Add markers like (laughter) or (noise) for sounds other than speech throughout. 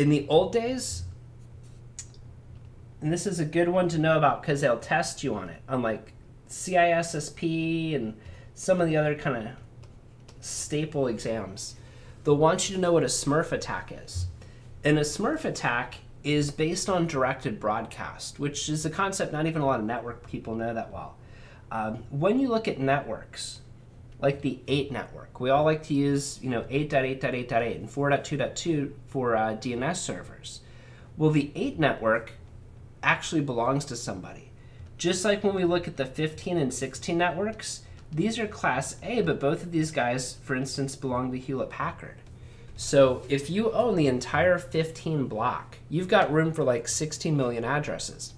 In the old days, and this is a good one to know about because they'll test you on it, unlike CISSP and some of the other kind of staple exams. They'll want you to know what a Smurf attack is. And a Smurf attack is based on directed broadcast, which is a concept not even a lot of network people know that well. Um, when you look at networks, like the 8 network, we all like to use you know 8.8.8.8 and 4.2.2 for uh, DNS servers. Well, the 8 network actually belongs to somebody. Just like when we look at the 15 and 16 networks, these are class A, but both of these guys, for instance, belong to Hewlett Packard. So if you own the entire 15 block, you've got room for like 16 million addresses.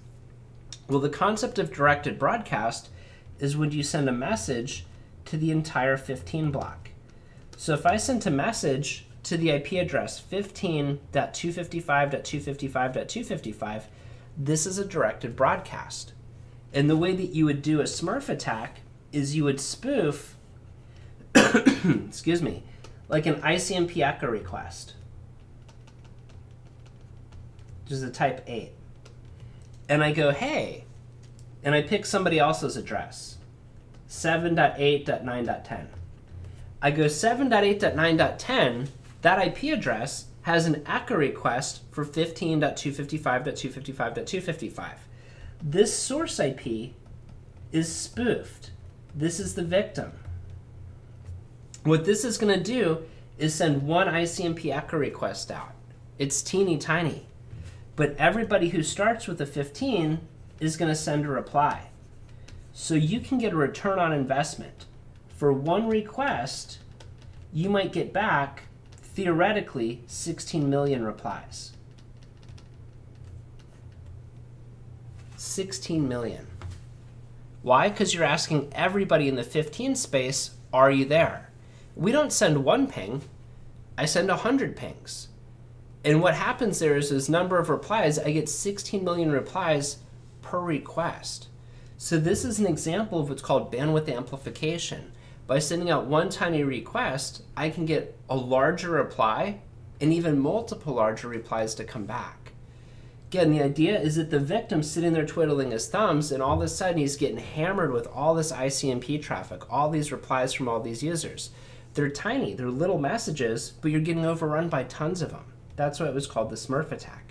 Well, the concept of directed broadcast is when you send a message to the entire 15 block. So if I sent a message to the IP address 15.255.255.255, this is a directed broadcast. And the way that you would do a Smurf attack is you would spoof, (coughs) excuse me, like an ICMP echo request, which is a type 8. And I go, hey, and I pick somebody else's address, 7.8.9.10. I go 7.8.9.10, that IP address has an echo request for 15.255.255.255. This source IP is spoofed. This is the victim. What this is going to do is send one ICMP echo request out. It's teeny tiny. But everybody who starts with a 15 is going to send a reply. So you can get a return on investment. For one request, you might get back, theoretically, 16 million replies. 16 million. Why? Because you're asking everybody in the 15 space, are you there? We don't send one ping, I send 100 pings. And what happens there is this number of replies, I get 16 million replies per request. So this is an example of what's called bandwidth amplification. By sending out one tiny request, I can get a larger reply and even multiple larger replies to come back. Again, the idea is that the victim's sitting there twiddling his thumbs, and all of a sudden he's getting hammered with all this ICMP traffic, all these replies from all these users. They're tiny, they're little messages, but you're getting overrun by tons of them. That's why it was called the Smurf attack.